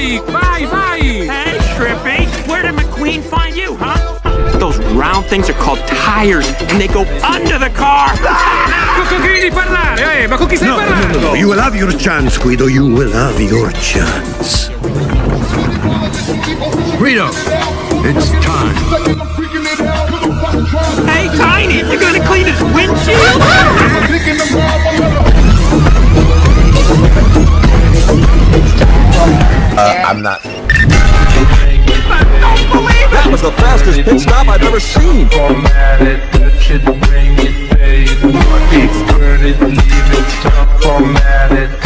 Mike! Vai, vai! Hey, Strippy, where did McQueen find you, huh? Those round things are called tires, and they go under the car. Con, con chi devi parlare? Eh, ma con chi stai No, no, no, no. You will have your chance, Guido. You will have your chance. Guido, I'm not. That was the fastest pit stop I've ever seen. Formatted, touch it, bring it, pay it, mark it, burn it, leave it, stop, formatted.